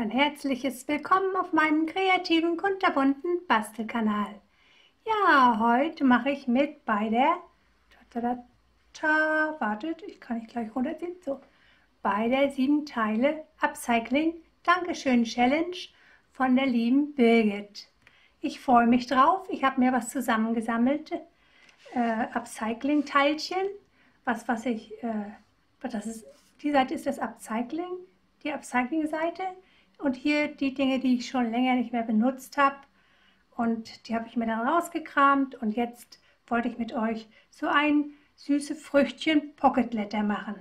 Ein herzliches Willkommen auf meinem kreativen, kunterbunten Bastelkanal. Ja, heute mache ich mit bei der, ta, ta, ta, wartet, ich kann nicht gleich runterziehen, so, bei der sieben Teile Upcycling Dankeschön Challenge von der lieben Birgit. Ich freue mich drauf, ich habe mir was zusammengesammelt, äh, Upcycling Teilchen, was, was ich, äh, das ist, die Seite ist das Upcycling die Upcycling-Seite und hier die Dinge, die ich schon länger nicht mehr benutzt habe. Und die habe ich mir dann rausgekramt und jetzt wollte ich mit euch so ein süße Früchtchen Pocket Letter machen.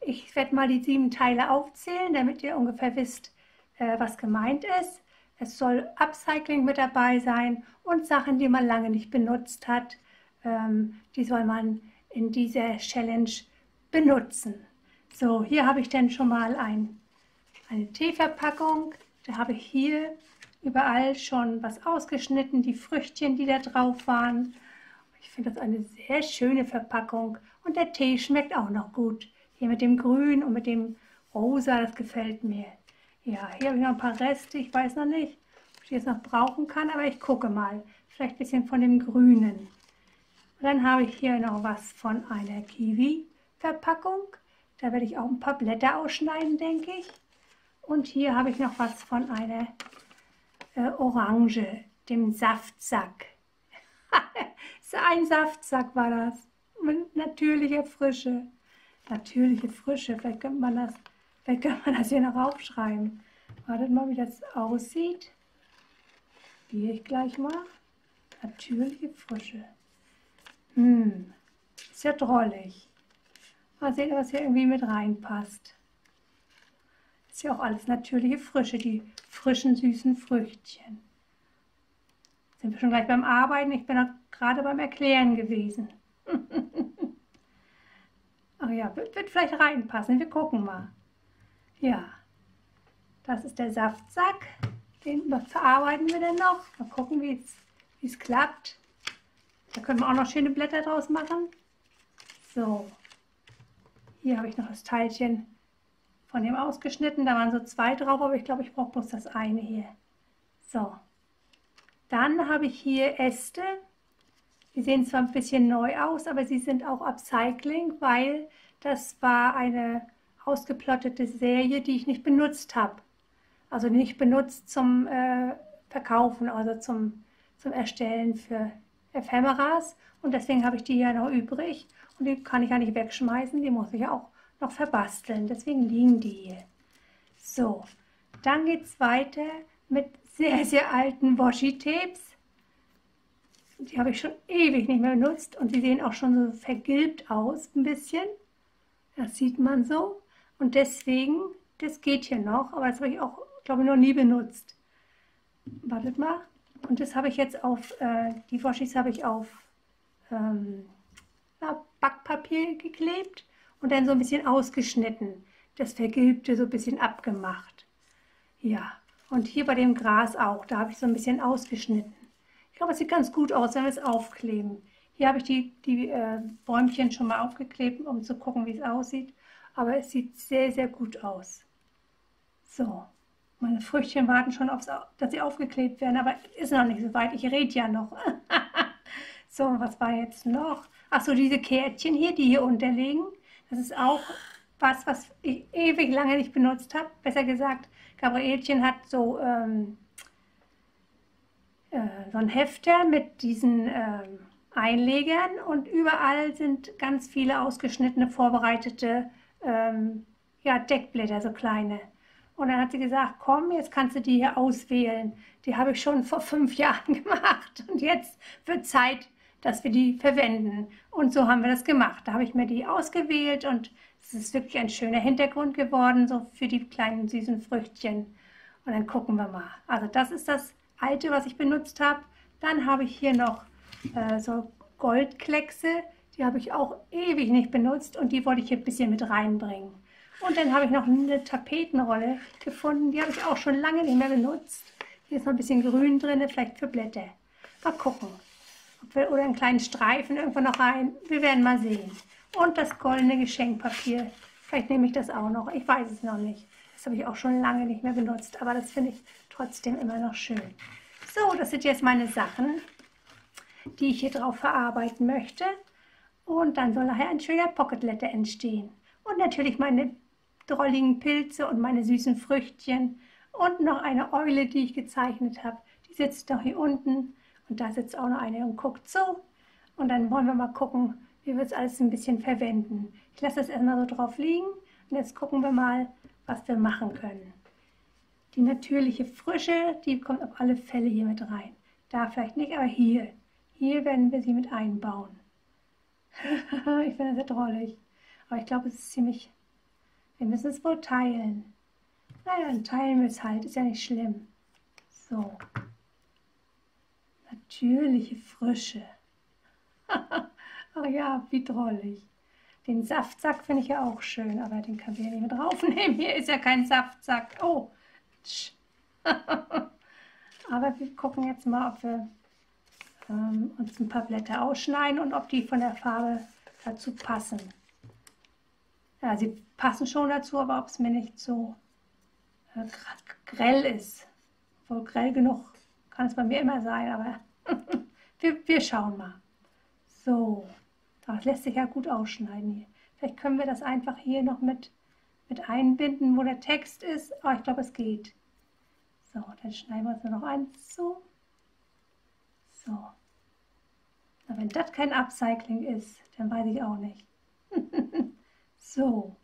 Ich werde mal die sieben Teile aufzählen, damit ihr ungefähr wisst, äh, was gemeint ist. Es soll Upcycling mit dabei sein und Sachen, die man lange nicht benutzt hat. Ähm, die soll man in dieser Challenge benutzen. So, hier habe ich dann schon mal ein eine Teeverpackung. Da habe ich hier überall schon was ausgeschnitten, die Früchtchen, die da drauf waren. Ich finde das eine sehr schöne Verpackung und der Tee schmeckt auch noch gut. Hier mit dem Grün und mit dem Rosa, das gefällt mir. Ja, hier habe ich noch ein paar Reste, ich weiß noch nicht, ob ich das noch brauchen kann, aber ich gucke mal. Vielleicht ein bisschen von dem Grünen. Und dann habe ich hier noch was von einer Kiwi-Verpackung. Da werde ich auch ein paar Blätter ausschneiden, denke ich. Und hier habe ich noch was von einer äh, Orange, dem Saftsack. ein Saftsack war das. Mit natürlicher Frische. Natürliche Frische. Vielleicht könnte man das, vielleicht könnte man das hier noch aufschreiben. Wartet mal, wie das aussieht. Gehe ich gleich mal. Natürliche Frische. Hm, ist ja drollig. Mal sehen, was hier irgendwie mit reinpasst. Ist ja auch alles natürliche Frische, die frischen, süßen Früchtchen. Sind wir schon gleich beim Arbeiten? Ich bin gerade beim Erklären gewesen. Ach ja, wird, wird vielleicht reinpassen. Wir gucken mal. Ja, das ist der Saftsack. Den verarbeiten wir dann noch. Mal gucken, wie es klappt. Da können wir auch noch schöne Blätter draus machen. So, hier habe ich noch das Teilchen von dem ausgeschnitten. Da waren so zwei drauf, aber ich glaube, ich brauche bloß das eine hier. So. Dann habe ich hier Äste. Die sehen zwar ein bisschen neu aus, aber sie sind auch Upcycling, weil das war eine ausgeplottete Serie, die ich nicht benutzt habe. Also nicht benutzt zum äh, Verkaufen, also zum, zum Erstellen für Ephemeras. Und deswegen habe ich die ja noch übrig. Und die kann ich ja nicht wegschmeißen, die muss ich auch noch verbasteln. Deswegen liegen die hier. So, dann geht es weiter mit sehr, sehr alten Washi-Tapes. Die habe ich schon ewig nicht mehr benutzt und die sehen auch schon so vergilbt aus, ein bisschen. Das sieht man so. Und deswegen, das geht hier noch, aber das habe ich auch, glaube ich, noch nie benutzt. Wartet mal. Und das habe ich jetzt auf, äh, die Waschis habe ich auf ähm, Backpapier geklebt und dann so ein bisschen ausgeschnitten. Das Vergilbte so ein bisschen abgemacht. Ja, und hier bei dem Gras auch, da habe ich so ein bisschen ausgeschnitten. Ich glaube, es sieht ganz gut aus, wenn wir es aufkleben. Hier habe ich die, die äh, Bäumchen schon mal aufgeklebt, um zu gucken, wie es aussieht. Aber es sieht sehr, sehr gut aus. So, meine Früchtchen warten schon, auf, dass sie aufgeklebt werden, aber ist noch nicht so weit. Ich rede ja noch. so, was war jetzt noch? Achso, diese Kärtchen hier, die hier unterliegen. Das ist auch was, was ich ewig lange nicht benutzt habe. Besser gesagt, Gabrielchen hat so, ähm, äh, so ein Hefter mit diesen ähm, Einlegern und überall sind ganz viele ausgeschnittene, vorbereitete ähm, ja, Deckblätter, so kleine. Und dann hat sie gesagt, komm, jetzt kannst du die hier auswählen. Die habe ich schon vor fünf Jahren gemacht und jetzt wird Zeit, dass wir die verwenden. Und so haben wir das gemacht. Da habe ich mir die ausgewählt und es ist wirklich ein schöner Hintergrund geworden, so für die kleinen süßen Früchtchen. Und dann gucken wir mal. Also das ist das alte, was ich benutzt habe. Dann habe ich hier noch äh, so Goldkleckse. Die habe ich auch ewig nicht benutzt und die wollte ich hier ein bisschen mit reinbringen. Und dann habe ich noch eine Tapetenrolle gefunden. Die habe ich auch schon lange nicht mehr benutzt. Hier ist noch ein bisschen Grün drin, vielleicht für Blätter. Mal gucken oder einen kleinen Streifen irgendwo noch rein. Wir werden mal sehen. Und das goldene Geschenkpapier. Vielleicht nehme ich das auch noch. Ich weiß es noch nicht. Das habe ich auch schon lange nicht mehr benutzt, aber das finde ich trotzdem immer noch schön. So, das sind jetzt meine Sachen, die ich hier drauf verarbeiten möchte. Und dann soll nachher ein schöner Pocket Letter entstehen. Und natürlich meine drolligen Pilze und meine süßen Früchtchen und noch eine Eule, die ich gezeichnet habe. Die sitzt doch hier unten und da sitzt auch noch eine und guckt so. Und dann wollen wir mal gucken, wie wir es alles ein bisschen verwenden. Ich lasse das erstmal so drauf liegen und jetzt gucken wir mal, was wir machen können. Die natürliche Frische, die kommt auf alle Fälle hier mit rein. Da vielleicht nicht, aber hier. Hier werden wir sie mit einbauen. ich finde das sehr drollig. Aber ich glaube, es ist ziemlich... Wir müssen es wohl teilen. Naja, dann teilen wir es halt. Ist ja nicht schlimm. So. Natürliche Frische. Ach ja, wie drollig. Den Saftsack finde ich ja auch schön, aber den können wir ja nicht mehr draufnehmen. Hier ist ja kein Saftsack. Oh. aber wir gucken jetzt mal, ob wir ähm, uns ein paar Blätter ausschneiden und ob die von der Farbe dazu passen. Ja, sie passen schon dazu, aber ob es mir nicht so äh, grell ist. Wohl grell genug kann es bei mir immer sein, aber wir, wir schauen mal. So, das lässt sich ja gut ausschneiden hier. Vielleicht können wir das einfach hier noch mit, mit einbinden, wo der Text ist. Oh, ich glaube, es geht. So, dann schneiden wir uns noch eins zu. So. Na, wenn das kein Upcycling ist, dann weiß ich auch nicht. so.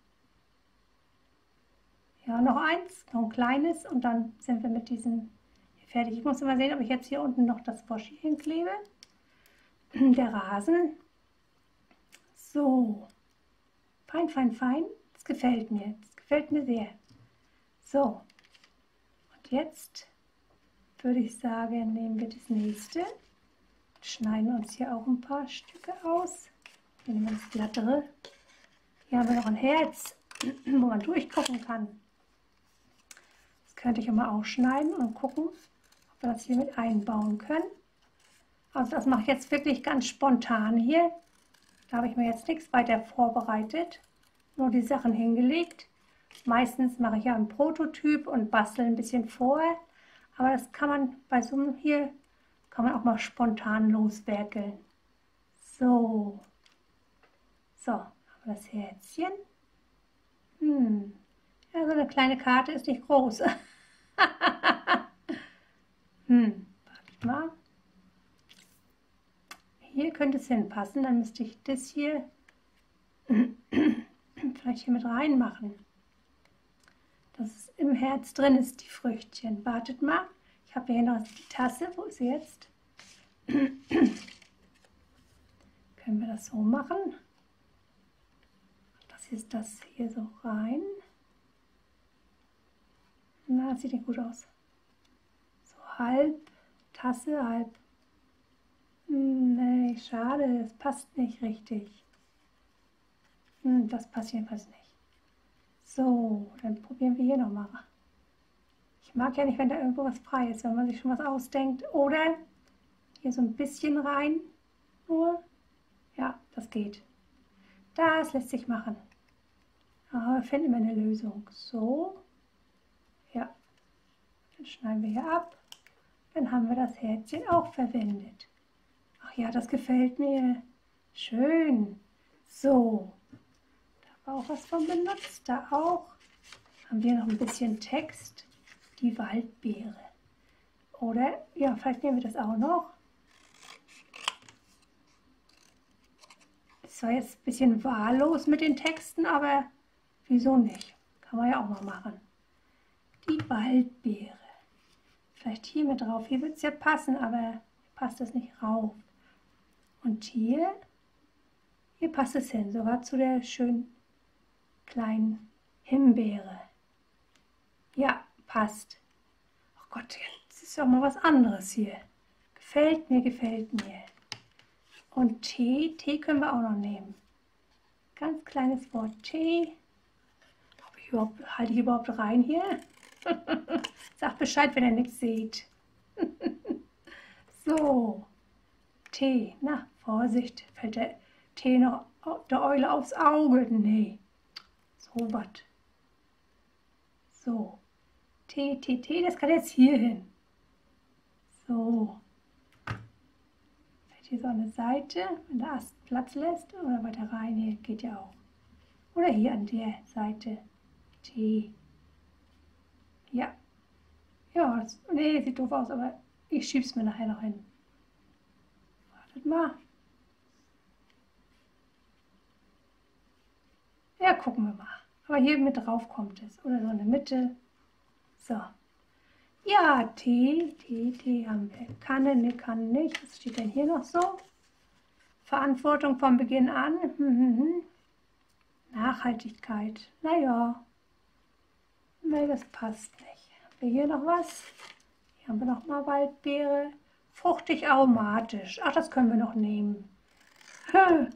Ja, noch eins, noch ein kleines und dann sind wir mit diesem hier fertig. Ich muss immer sehen, ob ich jetzt hier unten noch das Boschi hinklebe. Der Rasen. So. Fein, fein, fein. Das gefällt mir. Das gefällt mir sehr. So. Und jetzt würde ich sagen, nehmen wir das nächste schneiden uns hier auch ein paar Stücke aus. Hier nehmen wir das glattere. Hier haben wir noch ein Herz, wo man durchgucken kann. Das könnte ich immer ausschneiden und gucken, wir das hier mit einbauen können. Also das mache ich jetzt wirklich ganz spontan hier. Da habe ich mir jetzt nichts weiter vorbereitet, nur die Sachen hingelegt. Meistens mache ich ja einen Prototyp und bastel ein bisschen vorher. Aber das kann man bei so einem hier kann man auch mal spontan loswerkeln. So. So, haben das Herzchen. Hm. Ja, so eine kleine Karte ist nicht groß. hm, warte mal. Hier könnte es hinpassen, dann müsste ich das hier vielleicht hier mit reinmachen. Dass es im Herz drin ist, die Früchtchen. Wartet mal. Ich habe hier noch die Tasse. Wo ist sie jetzt? Können wir das so machen? Das ist das hier so rein. Na, sieht nicht gut aus. Halb Tasse, halb. Hm, nee, schade, das passt nicht richtig. Hm, das passt jedenfalls nicht. So, dann probieren wir hier nochmal. Ich mag ja nicht, wenn da irgendwo was frei ist, wenn man sich schon was ausdenkt. Oder hier so ein bisschen rein, nur. Ja, das geht. Das lässt sich machen. Aber wir finden wir eine Lösung. So. Ja. Dann schneiden wir hier ab. Dann haben wir das Herzchen auch verwendet. Ach ja, das gefällt mir. Schön. So. Da war auch was von benutzt. Da auch. Haben wir noch ein bisschen Text die Waldbeere. Oder, ja, vielleicht nehmen wir das auch noch. Es war jetzt ein bisschen wahllos mit den Texten, aber wieso nicht? Kann man ja auch mal machen. Die Waldbeere. Vielleicht hier mit drauf. Hier wird es ja passen, aber passt das nicht rauf. Und hier, hier passt es hin, sogar zu der schönen kleinen Himbeere. Ja, passt. Oh Gott, jetzt ist ja mal was anderes hier. Gefällt mir, gefällt mir. Und Tee, Tee können wir auch noch nehmen. Ganz kleines Wort Tee. Halte ich überhaupt rein hier? Sagt Bescheid, wenn ihr nichts seht. so, Tee. Na, Vorsicht, fällt der Tee noch der Eule aufs Auge. Nee, so was. So. T, T, T, das kann jetzt hier hin. So. Vielleicht hier so eine Seite, wenn der Ast Platz lässt oder weiter rein, hier geht ja auch. Oder hier an der Seite. T. Ja. Ja, das, nee, sieht doof aus, aber ich schieb's mir nachher noch hin. Wartet mal. Ja, gucken wir mal. Aber hier mit drauf kommt es. Oder so in der Mitte. So. Ja, T, T, T haben wir. Kann, ne, kann nicht. Was steht denn hier noch so? Verantwortung von Beginn an. Hm, hm, hm. Nachhaltigkeit. Naja. Nee, das passt nicht. Haben wir hier noch was? Hier haben wir noch mal Waldbeere. Fruchtig aromatisch. Ach, das können wir noch nehmen.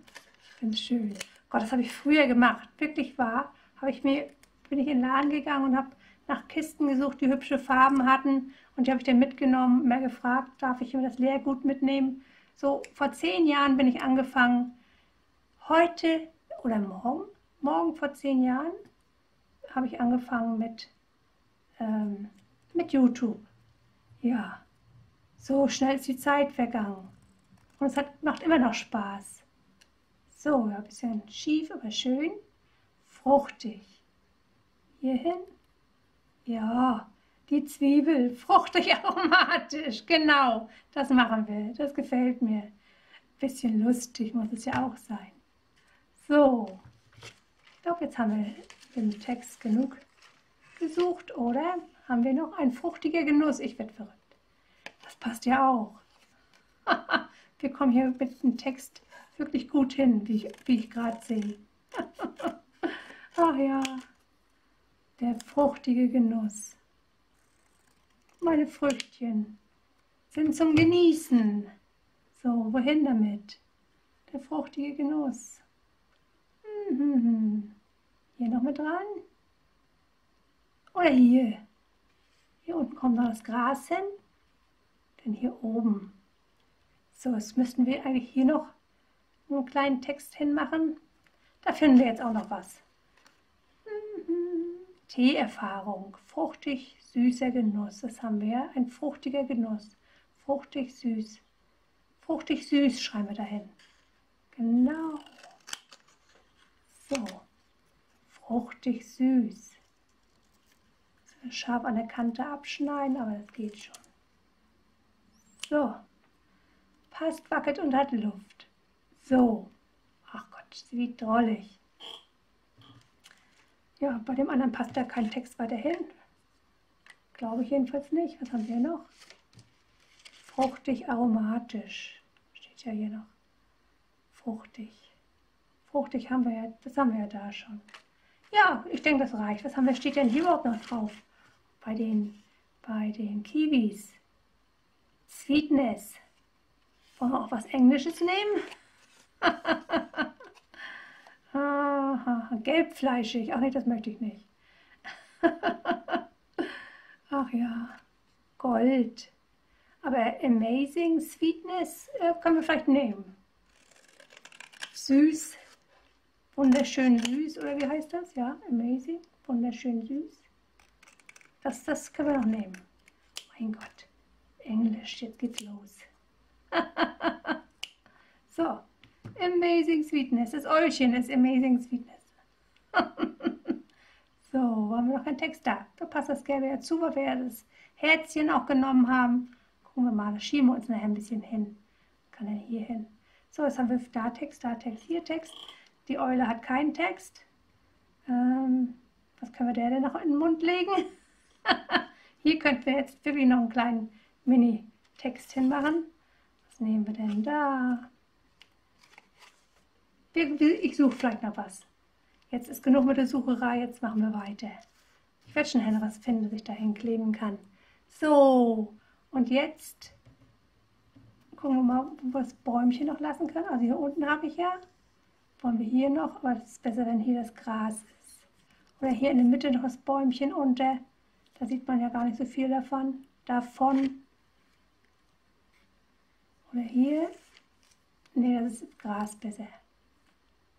Ich finde es schön. Gott, das habe ich früher gemacht. Wirklich wahr. Habe ich mir, bin ich in den Laden gegangen und habe nach Kisten gesucht, die hübsche Farben hatten. Und die habe ich dann mitgenommen, mehr gefragt, darf ich mir das Leergut mitnehmen? So, vor zehn Jahren bin ich angefangen. Heute oder morgen, morgen vor zehn Jahren, habe ich angefangen mit, ähm, mit YouTube. Ja, so schnell ist die Zeit vergangen. Und es hat, macht immer noch Spaß. So, ein bisschen schief, aber schön. Fruchtig. Hierhin. Ja, die Zwiebel. Fruchtig aromatisch. Genau, das machen wir. Das gefällt mir. Bisschen lustig muss es ja auch sein. So, ich glaube, jetzt haben wir im Text genug gesucht, oder? Haben wir noch ein fruchtiger Genuss? Ich werde verrückt. Das passt ja auch. wir kommen hier mit dem Text wirklich gut hin, wie ich, wie ich gerade sehe. Ach ja, der fruchtige Genuss. Meine Früchtchen sind zum Genießen. So, wohin damit? Der fruchtige Genuss. Mhm. Hier noch mit dran. Oder hier. Hier unten kommt noch das Gras hin. Denn hier oben. So, jetzt müssten wir eigentlich hier noch einen kleinen Text hinmachen. Da finden wir jetzt auch noch was. Teeerfahrung, fruchtig süßer Genuss. Das haben wir, ein fruchtiger Genuss. Fruchtig süß. Fruchtig süß schreiben wir dahin. Genau. So. Fruchtig süß. Scharf an der Kante abschneiden, aber das geht schon. So. Passt, wackelt und hat Luft. So. Ach Gott, wie drollig. Ja, bei dem anderen passt da kein Text weiterhin. Glaube ich jedenfalls nicht. Was haben wir noch? Fruchtig aromatisch. Steht ja hier noch. Fruchtig. Fruchtig haben wir ja, das haben wir ja da schon. Ja, ich denke, das reicht. Was haben wir, steht denn hier überhaupt noch drauf? Bei den, bei den Kiwis. Sweetness. Wollen wir auch was Englisches nehmen? Gelbfleischig. Ach nee, das möchte ich nicht. Ach ja, Gold. Aber Amazing Sweetness äh, können wir vielleicht nehmen. Süß, wunderschön süß, oder wie heißt das? Ja, Amazing, wunderschön süß. Das, das können wir noch nehmen. Mein Gott, Englisch, jetzt geht's los. so, Amazing Sweetness. Das Eulchen ist Amazing Sweetness. so, haben wir noch einen Text da? Da passt das Gelbe ja zu, weil wir ja das Herzchen auch genommen haben. Gucken wir mal, da schieben wir uns nachher ein bisschen hin. Kann er hier hin. So, jetzt haben wir da Text, da Text, hier Text. Die Eule hat keinen Text. Ähm, was können wir der denn noch in den Mund legen? hier könnten wir jetzt wirklich noch einen kleinen Mini-Text hinmachen. Was nehmen wir denn da? Ich suche vielleicht noch was. Jetzt ist genug mit der Sucherei, jetzt machen wir weiter. Ich werde schnell noch was finden, das ich da hinkleben kann. So, und jetzt gucken wir mal, wo wir das Bäumchen noch lassen können. Also hier unten habe ich ja. Wollen wir hier noch, aber es ist besser, wenn hier das Gras ist. Oder hier in der Mitte noch das Bäumchen unter. Da sieht man ja gar nicht so viel davon. Davon. Oder hier. Ne, das ist Gras besser.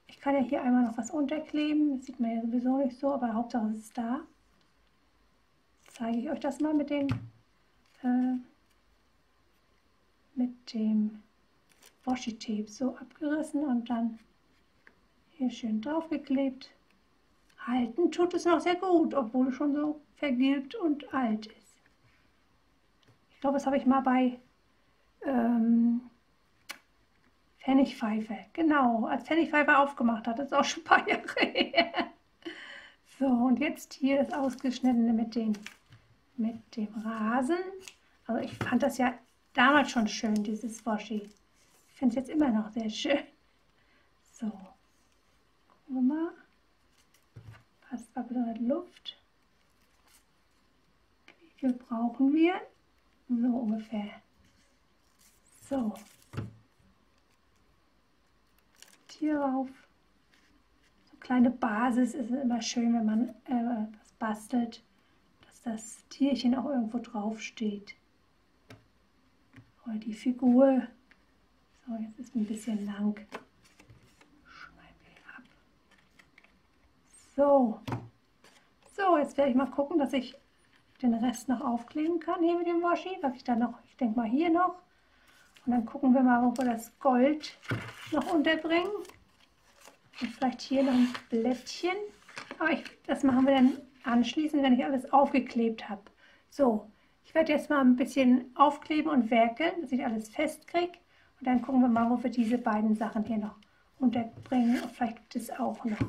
Ich kann ja hier einmal noch was unterkleben. Das sieht man ja sowieso nicht so, aber Hauptsache es ist da. zeige ich euch das mal mit den äh, mit dem Washi-Tape so abgerissen und dann hier schön draufgeklebt. Halten tut es noch sehr gut, obwohl es schon so vergilbt und alt ist. Ich glaube, das habe ich mal bei ähm, Pfennigpfeife, genau, als Pfennigpfeife aufgemacht hat. Das ist auch schon ein paar Jahre her. So, und jetzt hier das Ausgeschnittene mit, den, mit dem Rasen. Also ich fand das ja damals schon schön, dieses Washi. Ich finde es jetzt immer noch sehr schön. So, wir mal. Passt aber mit Luft. Viel brauchen wir? So ungefähr. So. Hierauf. So kleine Basis ist immer schön, wenn man äh, was bastelt, dass das Tierchen auch irgendwo drauf steht. Oder die Figur. So, jetzt ist ein bisschen lang. Schneiden ab. So. So, jetzt werde ich mal gucken, dass ich den Rest noch aufkleben kann hier mit dem Washi. Was ich dann noch, ich denke mal hier noch. Und dann gucken wir mal, wo wir das Gold noch unterbringen. Und vielleicht hier noch ein Blättchen. Aber ich, das machen wir dann anschließend, wenn ich alles aufgeklebt habe. So, ich werde jetzt mal ein bisschen aufkleben und werkeln, dass ich alles festkriege. Und dann gucken wir mal, wo wir diese beiden Sachen hier noch unterbringen. Und vielleicht es auch noch.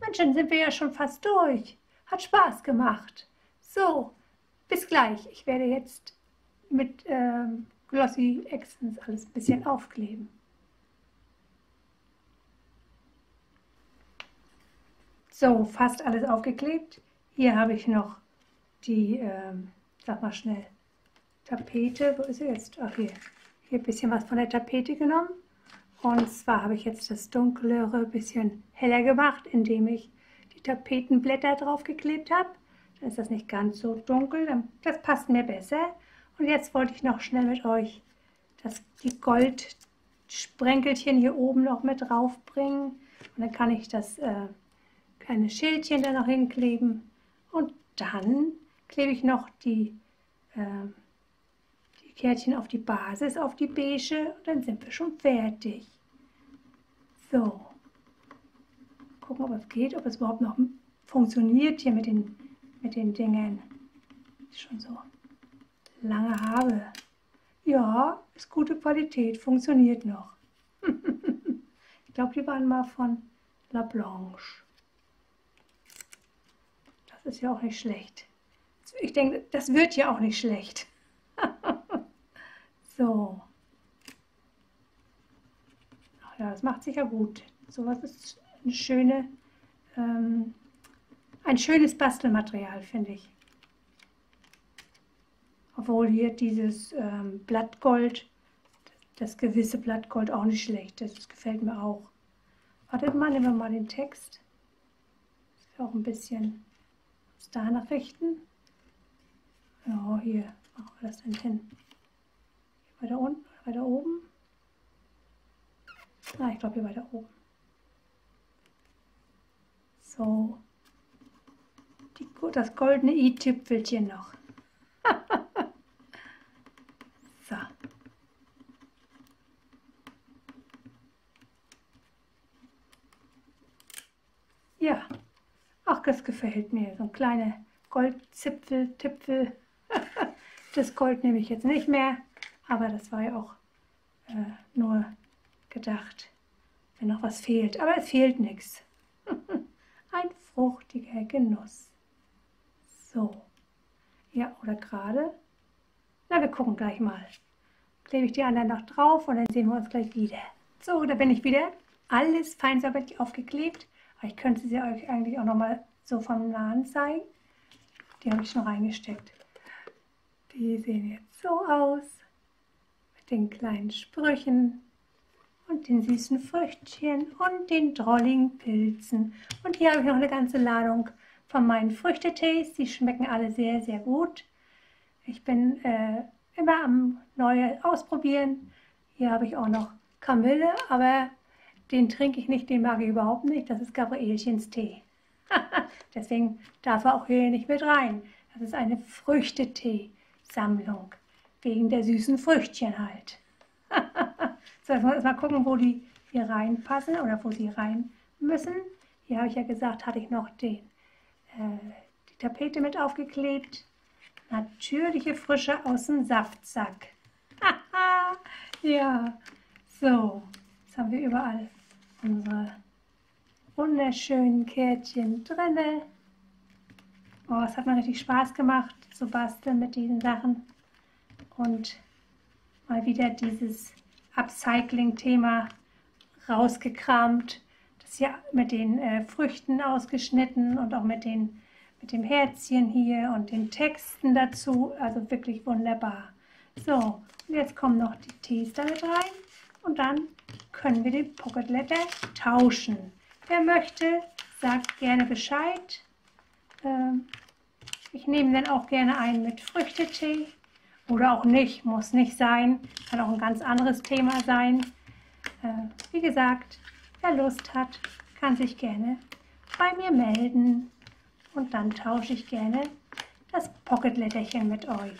Mensch, dann sind wir ja schon fast durch. Hat Spaß gemacht. So, bis gleich. Ich werde jetzt mit ähm, Glossy Accents alles ein bisschen aufkleben. So, fast alles aufgeklebt. Hier habe ich noch die ähm, sag mal schnell, Tapete, wo ist sie jetzt? Ach hier, hier ein bisschen was von der Tapete genommen. Und zwar habe ich jetzt das dunklere bisschen heller gemacht, indem ich die Tapetenblätter drauf geklebt habe. Dann ist das nicht ganz so dunkel, das passt mir besser. Und jetzt wollte ich noch schnell mit euch das, die Goldsprenkelchen hier oben noch mit draufbringen. Und dann kann ich das äh, kleine Schildchen da noch hinkleben. Und dann klebe ich noch die, äh, die Kärtchen auf die Basis, auf die beige und dann sind wir schon fertig. So, gucken, ob es geht, ob es überhaupt noch funktioniert hier mit den, mit den Dingen. Schon so lange Haare. Ja, ist gute Qualität, funktioniert noch. ich glaube, die waren mal von La Blanche. Das ist ja auch nicht schlecht ich denke, das wird ja auch nicht schlecht. so. Ja, das macht sich ja gut. Sowas ist eine schöne, ähm, ein schönes Bastelmaterial, finde ich. Obwohl hier dieses ähm, Blattgold, das gewisse Blattgold auch nicht schlecht ist. Das gefällt mir auch. Wartet mal, nehmen wir mal den Text. Das auch ein bisschen uns danach richten. Ja, hier machen wir das denn hin. Weiter unten oder weiter oben? Na, ich glaube hier weiter oben. So. Das goldene i-Tüpfelchen noch. so. Ja. Ach, das gefällt mir. So ein kleiner Goldzipfel, Tipfel. das Gold nehme ich jetzt nicht mehr, aber das war ja auch äh, nur gedacht, wenn noch was fehlt. Aber es fehlt nichts. Ein fruchtiger Genuss. So. Ja, oder gerade. Na, wir gucken gleich mal. Klebe ich die anderen noch drauf und dann sehen wir uns gleich wieder. So, da bin ich wieder. Alles fein sauberlich aufgeklebt. Ich könnte sie euch eigentlich auch noch mal so vom Nahen zeigen. Die habe ich schon reingesteckt. Die sehen jetzt so aus, mit den kleinen Sprüchen und den süßen Früchtchen und den drolligen Pilzen. Und hier habe ich noch eine ganze Ladung von meinen Früchtetaste. Die schmecken alle sehr, sehr gut. Ich bin äh, immer am Neue ausprobieren. Hier habe ich auch noch Kamille, aber den trinke ich nicht, den mag ich überhaupt nicht. Das ist Gabrielchens Tee. Deswegen darf er auch hier nicht mit rein. Das ist eine Früchtetee-Sammlung. Wegen der süßen Früchtchen halt. so, jetzt muss mal gucken, wo die hier reinpassen oder wo sie rein müssen. Hier habe ich ja gesagt, hatte ich noch den, die Tapete mit aufgeklebt. Natürliche Frische aus dem Saftsack. ja, so, jetzt haben wir überall unsere wunderschönen Kärtchen drinne. Oh, es hat mir richtig Spaß gemacht zu basteln mit diesen Sachen und mal wieder dieses Upcycling-Thema rausgekramt. Das hier mit den äh, Früchten ausgeschnitten und auch mit, den, mit dem Herzchen hier und den Texten dazu. Also wirklich wunderbar. So, und jetzt kommen noch die Tees damit rein und dann können wir den Pocket Letter tauschen. Wer möchte, sagt gerne Bescheid. Ähm, ich nehme dann auch gerne einen mit Früchtetee oder auch nicht, muss nicht sein, kann auch ein ganz anderes Thema sein. Äh, wie gesagt, wer Lust hat, kann sich gerne bei mir melden und dann tausche ich gerne das Pocketletterchen mit euch.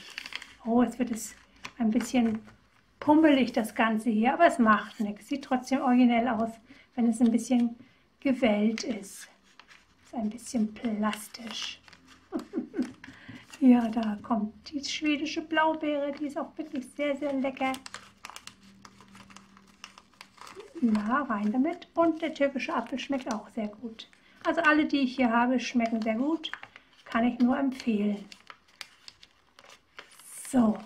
Oh, jetzt wird es ein bisschen pummelig das Ganze hier, aber es macht nichts. Sieht trotzdem originell aus, wenn es ein bisschen gewellt ist. Ist ein bisschen plastisch. Ja, da kommt die schwedische Blaubeere, die ist auch wirklich sehr, sehr lecker. Ja, rein damit. Und der türkische Apfel schmeckt auch sehr gut. Also alle, die ich hier habe, schmecken sehr gut. Kann ich nur empfehlen. So,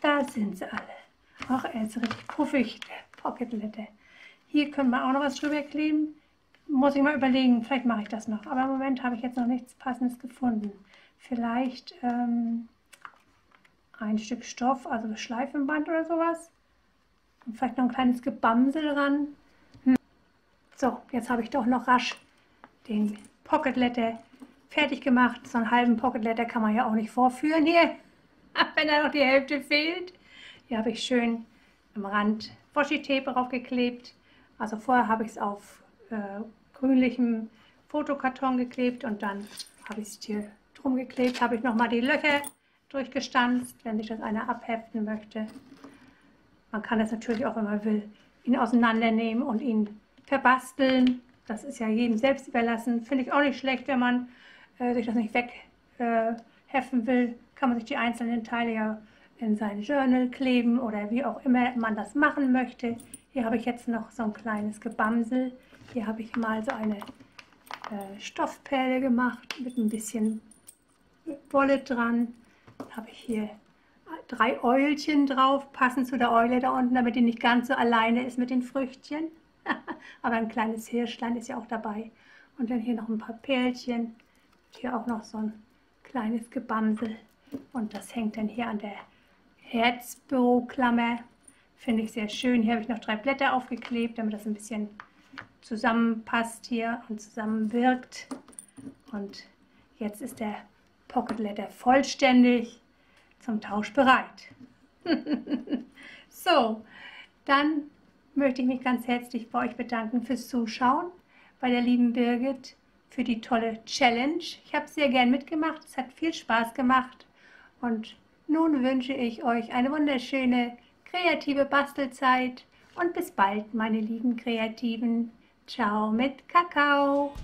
da sind sie alle. Ach, er ist richtig puffig, der Pocketlitte. Hier können wir auch noch was drüber kleben. Muss ich mal überlegen, vielleicht mache ich das noch. Aber im Moment habe ich jetzt noch nichts Passendes gefunden vielleicht ähm, ein Stück Stoff, also Schleifenband oder sowas. Vielleicht noch ein kleines Gebamsel ran. Hm. So, jetzt habe ich doch noch rasch den Pocket Letter fertig gemacht. So einen halben Pocket Letter kann man ja auch nicht vorführen hier, wenn da noch die Hälfte fehlt. Hier habe ich schön am Rand Washi-Tape draufgeklebt. Also vorher habe ich es auf äh, grünlichem Fotokarton geklebt und dann habe ich es hier drum geklebt, habe ich nochmal die Löcher durchgestanzt, wenn sich das einer abheften möchte. Man kann es natürlich auch, wenn man will, ihn auseinandernehmen und ihn verbasteln. Das ist ja jedem selbst überlassen. Finde ich auch nicht schlecht, wenn man äh, sich das nicht wegheften äh, will, kann man sich die einzelnen Teile ja in sein Journal kleben oder wie auch immer man das machen möchte. Hier habe ich jetzt noch so ein kleines Gebamsel. Hier habe ich mal so eine äh, Stoffperle gemacht mit ein bisschen Wolle dran. Dann habe ich hier drei Eulchen drauf, passend zu der Eule da unten, damit die nicht ganz so alleine ist mit den Früchtchen. Aber ein kleines Hirschlein ist ja auch dabei. Und dann hier noch ein paar Perlchen. Hier auch noch so ein kleines Gebamsel. Und das hängt dann hier an der Herzbüroklammer. Finde ich sehr schön. Hier habe ich noch drei Blätter aufgeklebt, damit das ein bisschen zusammenpasst hier und zusammenwirkt. Und jetzt ist der Pocket Letter vollständig zum Tausch bereit. so, dann möchte ich mich ganz herzlich bei euch bedanken fürs Zuschauen, bei der lieben Birgit für die tolle Challenge. Ich habe sehr gern mitgemacht, es hat viel Spaß gemacht und nun wünsche ich euch eine wunderschöne kreative Bastelzeit und bis bald, meine lieben Kreativen. Ciao mit Kakao.